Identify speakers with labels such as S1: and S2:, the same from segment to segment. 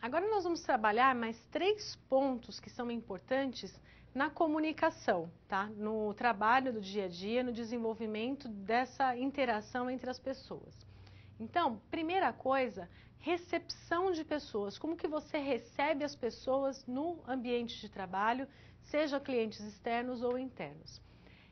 S1: Agora nós vamos trabalhar mais três pontos que são importantes na comunicação, tá? No trabalho do dia a dia, no desenvolvimento dessa interação entre as pessoas. Então, primeira coisa, recepção de pessoas. Como que você recebe as pessoas no ambiente de trabalho, seja clientes externos ou internos.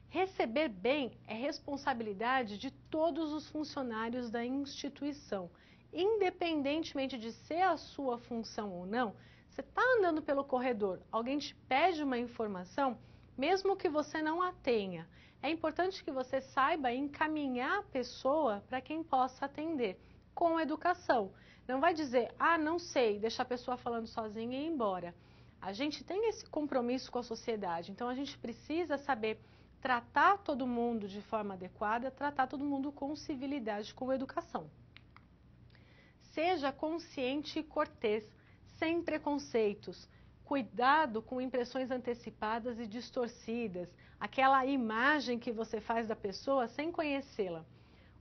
S1: Receber bem é responsabilidade de todos os funcionários da instituição independentemente de ser a sua função ou não, você está andando pelo corredor, alguém te pede uma informação, mesmo que você não a tenha, é importante que você saiba encaminhar a pessoa para quem possa atender, com educação. Não vai dizer, ah, não sei, deixar a pessoa falando sozinha e ir embora. A gente tem esse compromisso com a sociedade, então a gente precisa saber tratar todo mundo de forma adequada, tratar todo mundo com civilidade, com educação. Seja consciente e cortês, sem preconceitos. Cuidado com impressões antecipadas e distorcidas, aquela imagem que você faz da pessoa sem conhecê-la.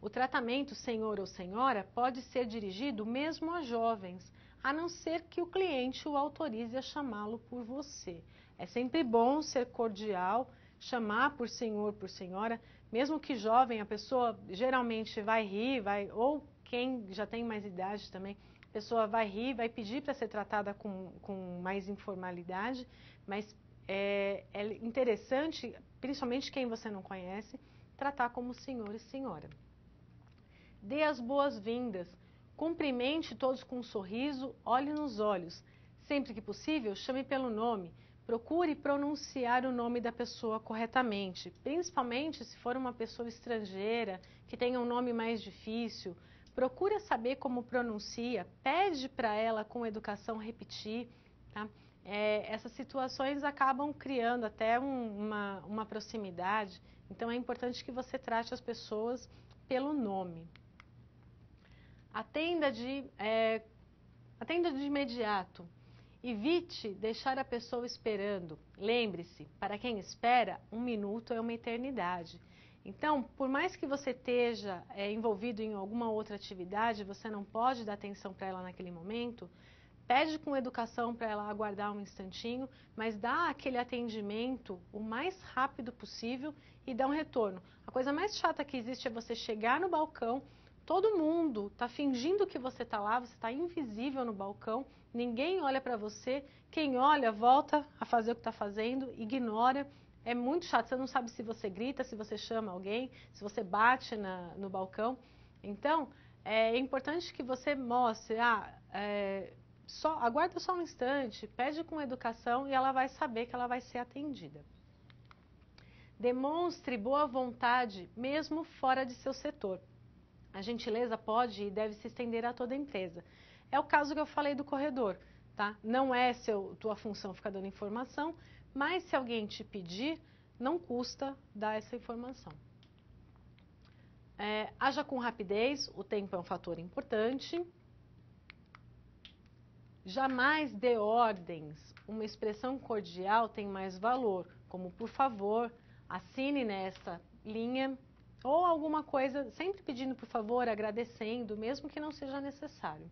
S1: O tratamento senhor ou senhora pode ser dirigido mesmo a jovens, a não ser que o cliente o autorize a chamá-lo por você. É sempre bom ser cordial, chamar por senhor, por senhora, mesmo que jovem, a pessoa geralmente vai rir, vai ou quem já tem mais idade também, a pessoa vai rir, vai pedir para ser tratada com, com mais informalidade, mas é, é interessante, principalmente quem você não conhece, tratar como senhor e senhora. Dê as boas-vindas, cumprimente todos com um sorriso, olhe nos olhos. Sempre que possível, chame pelo nome. Procure pronunciar o nome da pessoa corretamente, principalmente se for uma pessoa estrangeira, que tenha um nome mais difícil, procura saber como pronuncia, pede para ela com educação repetir. Tá? É, essas situações acabam criando até um, uma, uma proximidade, então é importante que você trate as pessoas pelo nome. Atenda de, é, atenda de imediato. Evite deixar a pessoa esperando. Lembre-se, para quem espera, um minuto é uma eternidade. Então, por mais que você esteja é, envolvido em alguma outra atividade, você não pode dar atenção para ela naquele momento, pede com educação para ela aguardar um instantinho, mas dá aquele atendimento o mais rápido possível e dá um retorno. A coisa mais chata que existe é você chegar no balcão, todo mundo está fingindo que você está lá, você está invisível no balcão, ninguém olha para você, quem olha volta a fazer o que está fazendo, ignora é muito chato, você não sabe se você grita, se você chama alguém, se você bate na, no balcão. Então, é importante que você mostre, ah, é, só, aguarda só um instante, pede com educação e ela vai saber que ela vai ser atendida. Demonstre boa vontade, mesmo fora de seu setor. A gentileza pode e deve se estender a toda a empresa. É o caso que eu falei do corredor, tá? Não é seu, tua função ficar dando informação, mas se alguém te pedir, não custa dar essa informação. É, haja com rapidez, o tempo é um fator importante. Jamais dê ordens. Uma expressão cordial tem mais valor, como por favor, assine nessa linha ou alguma coisa, sempre pedindo por favor, agradecendo, mesmo que não seja necessário.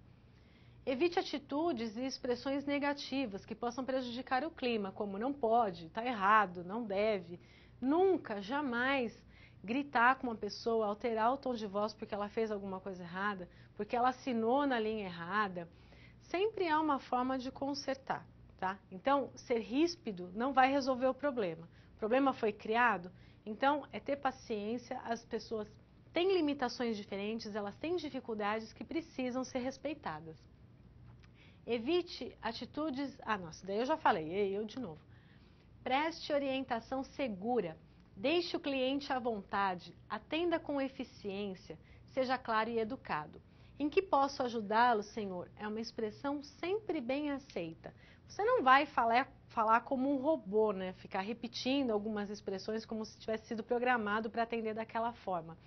S1: Evite atitudes e expressões negativas que possam prejudicar o clima, como não pode, está errado, não deve. Nunca, jamais gritar com uma pessoa, alterar o tom de voz porque ela fez alguma coisa errada, porque ela assinou na linha errada. Sempre há uma forma de consertar, tá? Então, ser ríspido não vai resolver o problema. O problema foi criado, então é ter paciência, as pessoas têm limitações diferentes, elas têm dificuldades que precisam ser respeitadas. Evite atitudes... Ah, nossa, daí eu já falei, eu de novo. Preste orientação segura. Deixe o cliente à vontade. Atenda com eficiência. Seja claro e educado. Em que posso ajudá-lo, senhor? É uma expressão sempre bem aceita. Você não vai falar, falar como um robô, né? Ficar repetindo algumas expressões como se tivesse sido programado para atender daquela forma.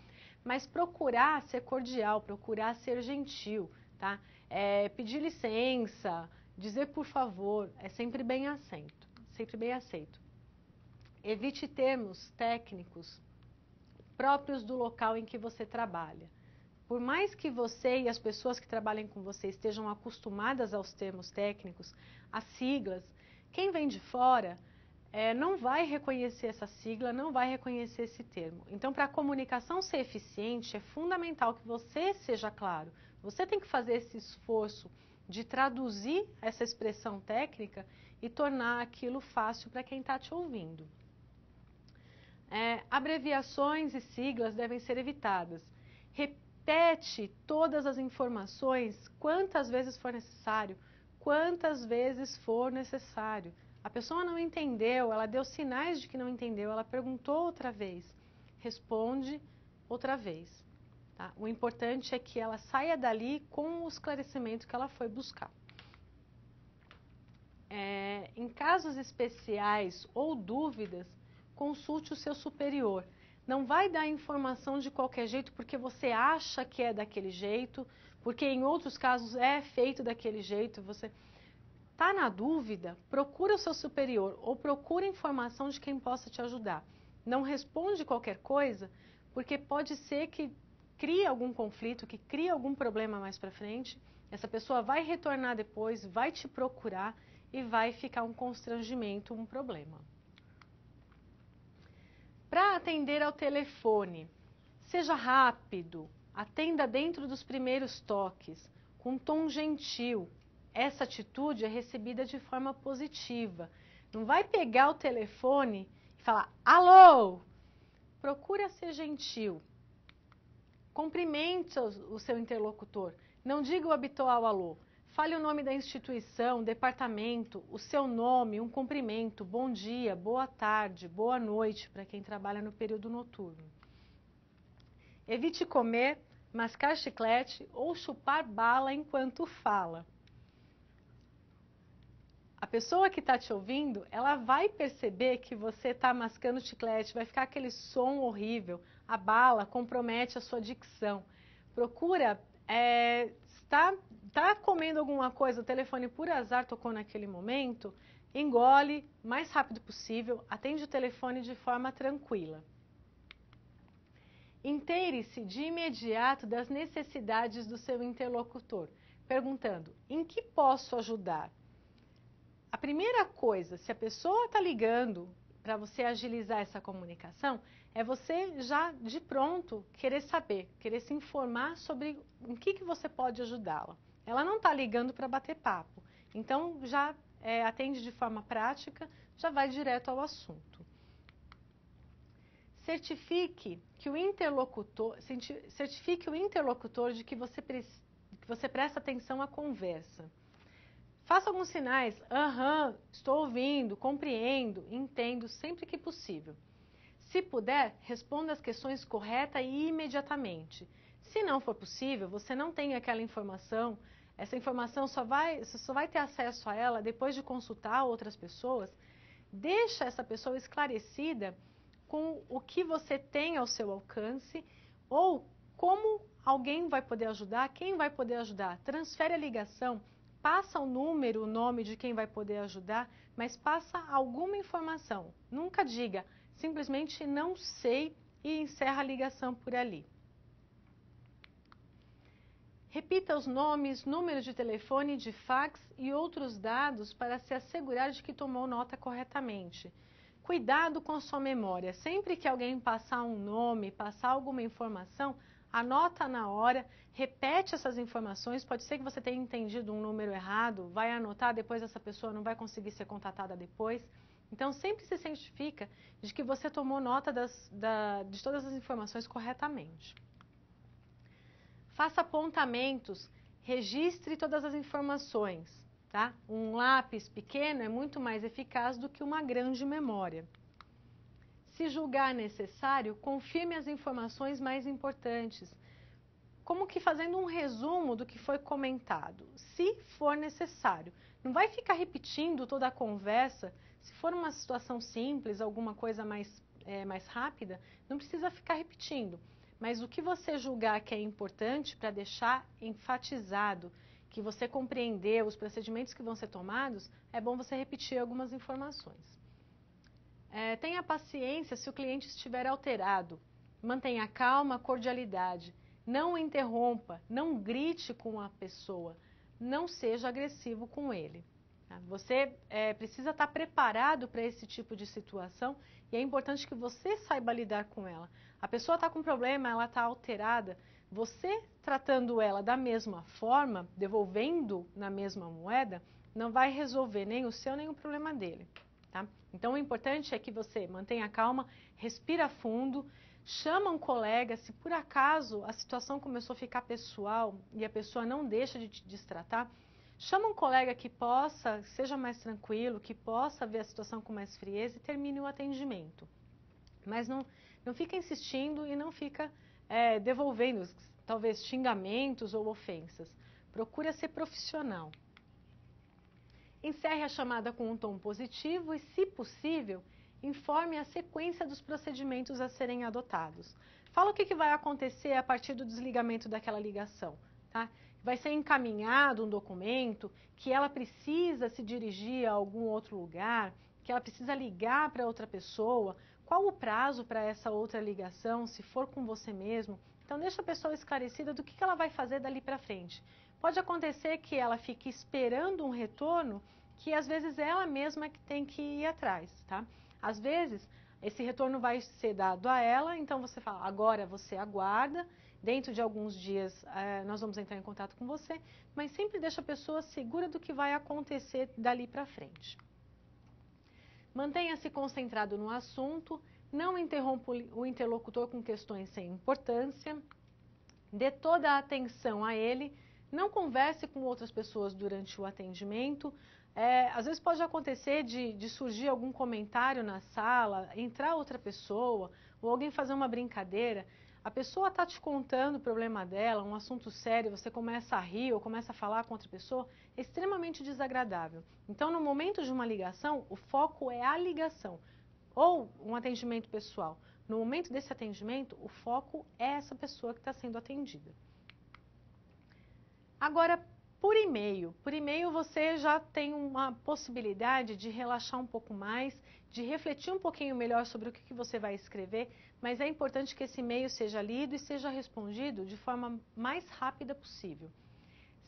S1: Mas procurar ser cordial, procurar ser gentil, tá? É, pedir licença, dizer por favor, é sempre bem aceito, sempre bem aceito. Evite termos técnicos próprios do local em que você trabalha, Por mais que você e as pessoas que trabalhem com você estejam acostumadas aos termos técnicos, às siglas, quem vem de fora é, não vai reconhecer essa sigla, não vai reconhecer esse termo. Então, para a comunicação ser eficiente, é fundamental que você seja claro. Você tem que fazer esse esforço de traduzir essa expressão técnica e tornar aquilo fácil para quem está te ouvindo. É, abreviações e siglas devem ser evitadas. Repete todas as informações quantas vezes for necessário, quantas vezes for necessário. A pessoa não entendeu, ela deu sinais de que não entendeu, ela perguntou outra vez. Responde outra vez. Tá? O importante é que ela saia dali com o esclarecimento que ela foi buscar. É, em casos especiais ou dúvidas, consulte o seu superior. Não vai dar informação de qualquer jeito porque você acha que é daquele jeito, porque em outros casos é feito daquele jeito. Você está na dúvida, procura o seu superior ou procura informação de quem possa te ajudar. Não responde qualquer coisa, porque pode ser que crie algum conflito, que crie algum problema mais para frente. Essa pessoa vai retornar depois, vai te procurar e vai ficar um constrangimento, um problema. Para atender ao telefone, seja rápido, atenda dentro dos primeiros toques, com tom gentil. Essa atitude é recebida de forma positiva. Não vai pegar o telefone e falar alô. Procura ser gentil. Cumprimente o seu interlocutor. Não diga o habitual alô. Fale o nome da instituição, departamento, o seu nome, um cumprimento, bom dia, boa tarde, boa noite para quem trabalha no período noturno. Evite comer, mascar chiclete ou chupar bala enquanto fala. A pessoa que está te ouvindo, ela vai perceber que você está mascando chiclete, vai ficar aquele som horrível, a bala compromete a sua dicção. Procura é, está tá comendo alguma coisa, o telefone por azar tocou naquele momento, engole mais rápido possível, atende o telefone de forma tranquila. Inteire-se de imediato das necessidades do seu interlocutor, perguntando: em que posso ajudar? A primeira coisa, se a pessoa está ligando para você agilizar essa comunicação, é você já de pronto querer saber, querer se informar sobre em que, que você pode ajudá-la. Ela não está ligando para bater papo, então já é, atende de forma prática, já vai direto ao assunto. Certifique que o interlocutor, certifique o interlocutor de que você, que você presta atenção à conversa. Faça alguns sinais, aham, estou ouvindo, compreendo, entendo, sempre que possível. Se puder, responda as questões correta e imediatamente. Se não for possível, você não tem aquela informação, essa informação só vai, você só vai ter acesso a ela depois de consultar outras pessoas, deixa essa pessoa esclarecida com o que você tem ao seu alcance ou como alguém vai poder ajudar, quem vai poder ajudar. Transfere a ligação, passa o número, o nome de quem vai poder ajudar, mas passa alguma informação. Nunca diga, simplesmente não sei e encerra a ligação por ali. Repita os nomes, números de telefone, de fax e outros dados para se assegurar de que tomou nota corretamente. Cuidado com sua memória. Sempre que alguém passar um nome, passar alguma informação, anota na hora, repete essas informações. Pode ser que você tenha entendido um número errado, vai anotar, depois essa pessoa não vai conseguir ser contatada depois. Então, sempre se certifica de que você tomou nota das, da, de todas as informações corretamente. Faça apontamentos, registre todas as informações. Tá? Um lápis pequeno é muito mais eficaz do que uma grande memória. Se julgar necessário, confirme as informações mais importantes, como que fazendo um resumo do que foi comentado, se for necessário. Não vai ficar repetindo toda a conversa se for uma situação simples, alguma coisa mais, é, mais rápida, não precisa ficar repetindo. Mas o que você julgar que é importante para deixar enfatizado que você compreendeu os procedimentos que vão ser tomados, é bom você repetir algumas informações. É, tenha paciência se o cliente estiver alterado. Mantenha calma, cordialidade. não interrompa, não grite com a pessoa, não seja agressivo com ele. Tá? Você é, precisa estar preparado para esse tipo de situação e é importante que você saiba lidar com ela. A pessoa está com problema, ela está alterada. Você tratando ela da mesma forma, devolvendo na mesma moeda, não vai resolver nem o seu nem o problema dele. Tá? Então o importante é que você mantenha calma, respira fundo, chama um colega, se por acaso a situação começou a ficar pessoal e a pessoa não deixa de te destratar, chama um colega que possa, seja mais tranquilo, que possa ver a situação com mais frieza e termine o atendimento. Mas não, não fica insistindo e não fica é, devolvendo talvez xingamentos ou ofensas. Procura ser profissional. Encerre a chamada com um tom positivo e, se possível, informe a sequência dos procedimentos a serem adotados. Fala o que, vai acontecer a partir do desligamento daquela ligação. Tá? Vai ser encaminhado um documento que ela precisa se dirigir a algum outro lugar, que ela precisa ligar para outra pessoa, qual o prazo para essa outra ligação, se for com você mesmo. Então deixa a pessoa esclarecida do que ela vai fazer dali para frente. Pode acontecer que ela fique esperando um retorno que às vezes ela mesma que tem que ir atrás, tá? Às vezes, esse retorno vai ser dado a ela, então você fala, agora você aguarda, dentro de alguns dias eh, nós vamos entrar em contato com você, mas sempre deixa a pessoa segura do que vai acontecer dali para frente. Mantenha-se concentrado no assunto, não interrompa o interlocutor com questões sem importância, dê toda a atenção a ele, não converse com outras pessoas durante o atendimento, é, às vezes pode acontecer de, de, surgir algum comentário na sala, entrar outra pessoa, ou alguém fazer uma brincadeira. A pessoa está te contando o problema dela, um assunto sério, você começa a rir ou começa a falar com outra pessoa, é extremamente desagradável. Então, no momento de uma ligação, o foco é a ligação, ou um atendimento pessoal. No momento desse atendimento, o foco é essa pessoa que está sendo atendida. Agora, por e-mail. Por e-mail você já tem uma possibilidade de relaxar um pouco mais, de refletir um pouquinho melhor sobre o que, você vai escrever, mas é importante que esse e-mail seja lido e seja respondido de forma mais rápida possível.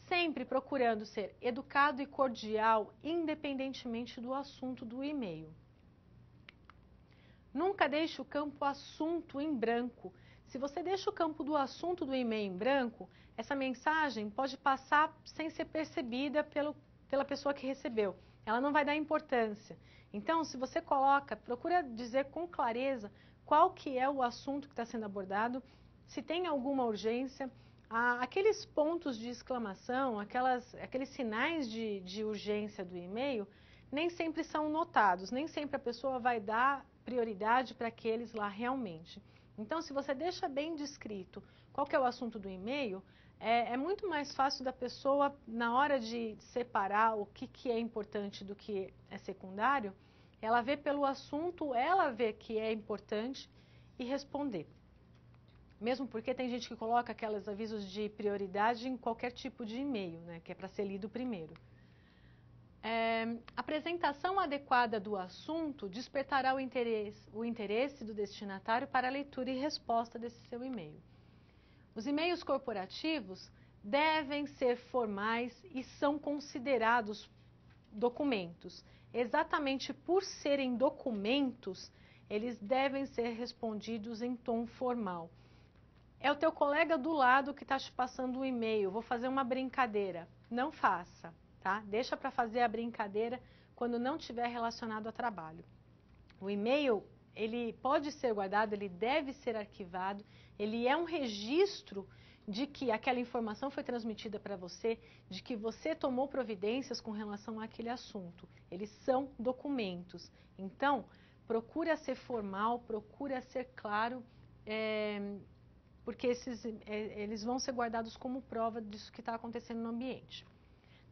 S1: Sempre procurando ser educado e cordial, independentemente do assunto do e-mail. Nunca deixe o campo assunto em branco. Se você deixa o campo do assunto do e-mail em branco, essa mensagem pode passar sem ser percebida pelo, pela pessoa que recebeu. Ela não vai dar importância. Então, se você coloca, procura dizer com clareza qual que é o assunto que está sendo abordado, se tem alguma urgência, aqueles pontos de exclamação, aquelas, aqueles sinais de, de urgência do e-mail, nem sempre são notados, nem sempre a pessoa vai dar prioridade para aqueles lá realmente. Então, se você deixa bem descrito qual que é o assunto do e-mail, é, é, muito mais fácil da pessoa, na hora de separar o que, que é importante do que é secundário, ela vê pelo assunto, ela vê que é importante e responder. Mesmo porque tem gente que coloca aqueles avisos de prioridade em qualquer tipo de e-mail, né, que é para ser lido primeiro. É, apresentação adequada do assunto despertará o interesse, o interesse do destinatário para a leitura e resposta desse seu e-mail. Os e-mails corporativos devem ser formais e são considerados documentos. Exatamente por serem documentos, eles devem ser respondidos em tom formal. É o teu colega do lado que está te passando o um e-mail, vou fazer uma brincadeira. Não faça tá? Deixa para fazer a brincadeira quando não tiver relacionado a trabalho. O e-mail, ele pode ser guardado, ele deve ser arquivado, ele é um registro de que aquela informação foi transmitida para você, de que você tomou providências com relação àquele assunto. Eles são documentos. Então, procura ser formal, procura ser claro, é, porque esses, é, eles vão ser guardados como prova disso que está acontecendo no ambiente.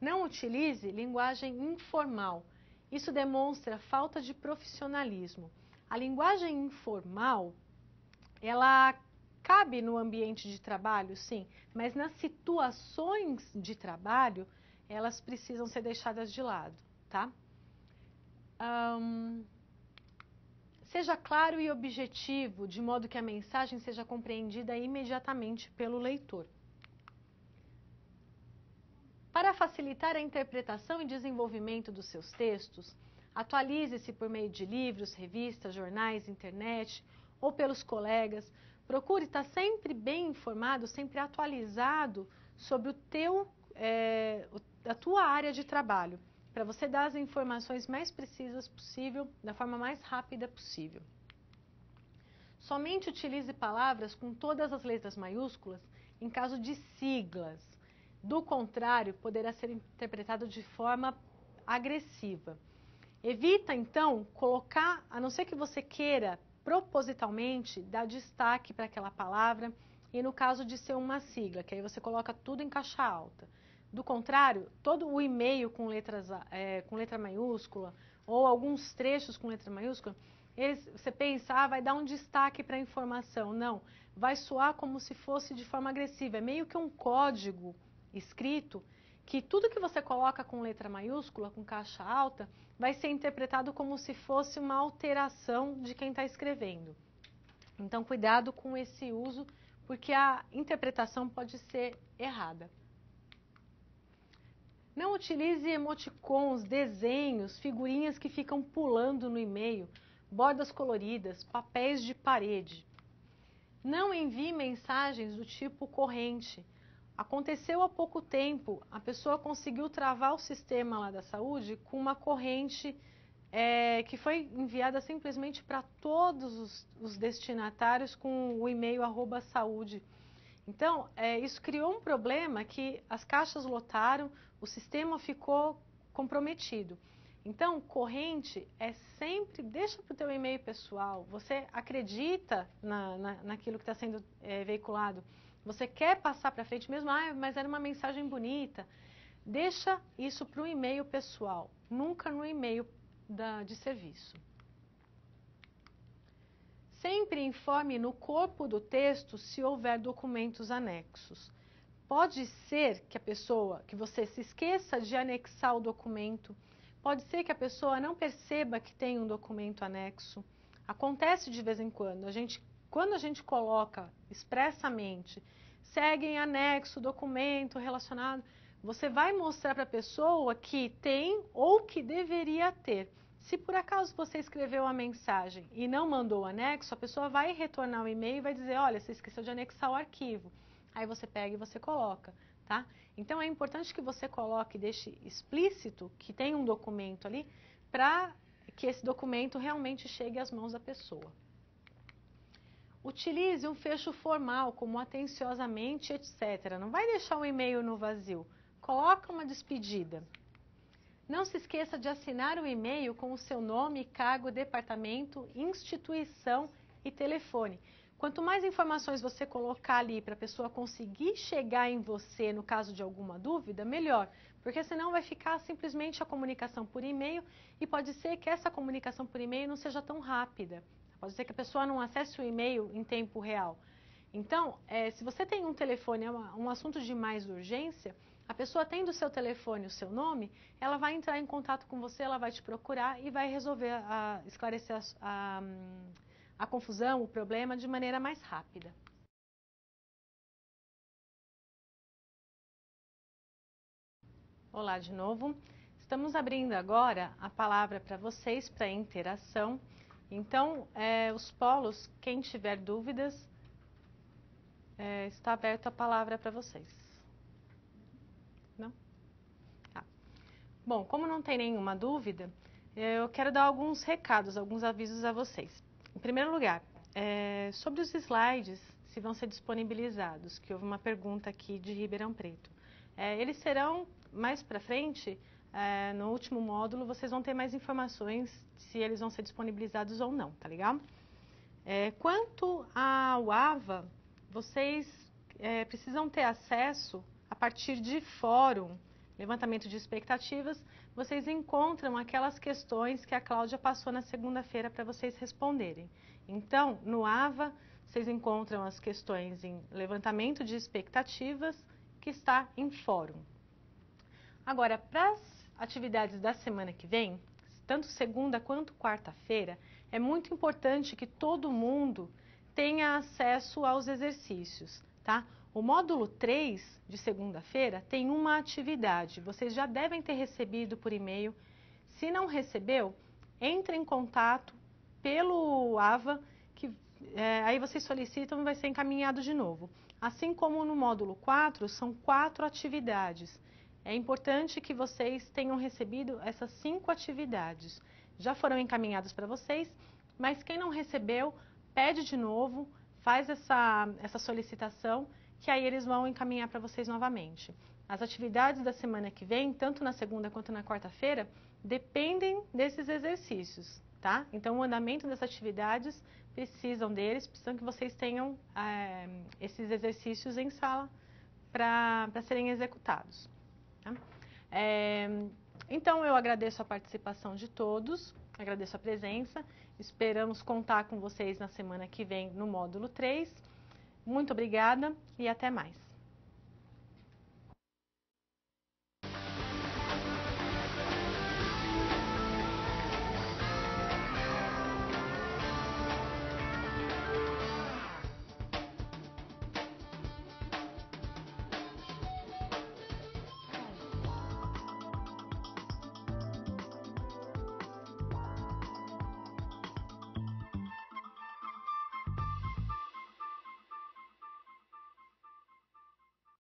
S1: Não utilize linguagem informal. Isso demonstra falta de profissionalismo. A linguagem informal, ela cabe no ambiente de trabalho, sim, mas nas situações de trabalho, elas precisam ser deixadas de lado, tá? Um, Seja claro e objetivo, de modo que a mensagem seja compreendida imediatamente pelo leitor. Para facilitar a interpretação e desenvolvimento dos seus textos, atualize-se por meio de livros, revistas, jornais, internet ou pelos colegas. Procure estar sempre bem informado, sempre atualizado sobre o teu, é, a tua área de trabalho, para você dar as informações mais precisas possível, da forma mais rápida possível. Somente utilize palavras com todas as letras maiúsculas em caso de siglas do contrário, poderá ser interpretado de forma agressiva. Evita, então, colocar, a não ser que você queira propositalmente dar destaque para aquela palavra, e no caso de ser uma sigla, que aí você coloca tudo em caixa alta. Do contrário, todo o e-mail com, letras, é, com letra maiúscula, ou alguns trechos com letra maiúscula, eles, você pensa, ah, vai dar um destaque para a informação. Não, vai soar como se fosse de forma agressiva. É meio que um código escrito que tudo que você coloca com letra maiúscula, com caixa alta, vai ser interpretado como se fosse uma alteração de quem está escrevendo. Então, cuidado com esse uso, porque a interpretação pode ser errada. Não utilize emoticons, desenhos, figurinhas que ficam pulando no e-mail, bordas coloridas, papéis de parede. Não envie mensagens do tipo corrente Aconteceu há pouco tempo, a pessoa conseguiu travar o sistema lá da saúde com uma corrente é, que foi enviada simplesmente para todos os, os, destinatários com o e-mail arroba saúde. Então, é, isso criou um problema que as caixas lotaram, o sistema ficou comprometido. Então, corrente é sempre, deixa para o teu e-mail pessoal, você acredita na, na, naquilo que está sendo é, veiculado, você quer passar para frente mesmo, ah, mas era uma mensagem bonita. Deixa isso para o e-mail pessoal, nunca no e-mail de serviço. Sempre informe no corpo do texto se houver documentos anexos. Pode ser que a pessoa, que você se esqueça de anexar o documento, pode ser que a pessoa não perceba que tem um documento anexo. Acontece de vez em quando. A gente quando a gente coloca expressamente, segue em anexo, documento relacionado, você vai mostrar para a pessoa que tem ou que deveria ter. Se por acaso você escreveu a mensagem e não mandou o anexo, a pessoa vai retornar o e-mail e vai dizer, olha, você esqueceu de anexar o arquivo. Aí você pega e você coloca, tá? Então é importante que você coloque, deixe explícito que tem um documento ali para que esse documento realmente chegue às mãos da pessoa. Utilize um fecho formal, como atenciosamente, etc. Não vai deixar o e-mail no vazio. Coloca uma despedida. Não se esqueça de assinar o e-mail com o seu nome, cargo, departamento, instituição e telefone. Quanto mais informações você colocar ali para a pessoa conseguir chegar em você no caso de alguma dúvida, melhor. Porque senão vai ficar simplesmente a comunicação por e-mail e pode ser que essa comunicação por e-mail não seja tão rápida. Pode ser que a pessoa não acesse o e-mail em tempo real. Então, é, se você tem um telefone, é uma, um assunto de mais urgência, a pessoa tendo o seu telefone, o seu nome, ela vai entrar em contato com você, ela vai te procurar e vai resolver, a, esclarecer a, a, a confusão, o problema de maneira mais rápida. Olá de novo. Estamos abrindo agora a palavra para vocês para interação. Então, é, os polos, quem tiver dúvidas, é, está aberta a palavra para vocês. Não? Tá. Bom, como não tem nenhuma dúvida, eu quero dar alguns recados, alguns avisos a vocês. Em primeiro lugar, é, sobre os slides, se vão ser disponibilizados, que houve uma pergunta aqui de Ribeirão Preto. É, eles serão mais para frente é, no último módulo vocês vão ter mais informações se eles vão ser disponibilizados ou não, tá legal? É, quanto ao AVA, vocês é, precisam ter acesso a partir de fórum, levantamento de expectativas, vocês encontram aquelas questões que a Cláudia passou na segunda-feira para vocês responderem. Então, no AVA, vocês encontram as questões em levantamento de expectativas, que está em fórum. Agora, para as atividades da semana que vem, tanto segunda quanto quarta-feira, é muito importante que todo mundo tenha acesso aos exercícios, tá? O módulo 3 de segunda-feira tem uma atividade. Vocês já devem ter recebido por e-mail. Se não recebeu, entre em contato pelo AVA, que é, aí vocês solicitam e vai ser encaminhado de novo. Assim como no módulo 4, são quatro atividades. É importante que vocês tenham recebido essas cinco atividades. Já foram encaminhadas para vocês, mas quem não recebeu, pede de novo, faz essa, essa solicitação, que aí eles vão encaminhar para vocês novamente. As atividades da semana que vem, tanto na segunda quanto na quarta-feira, dependem desses exercícios, tá? Então, o andamento das atividades precisam deles, precisam que vocês tenham é, esses exercícios em sala para serem executados. Tá? É, então, eu agradeço a participação de todos, agradeço a presença, esperamos contar com vocês na semana que vem no módulo 3. Muito obrigada e até mais.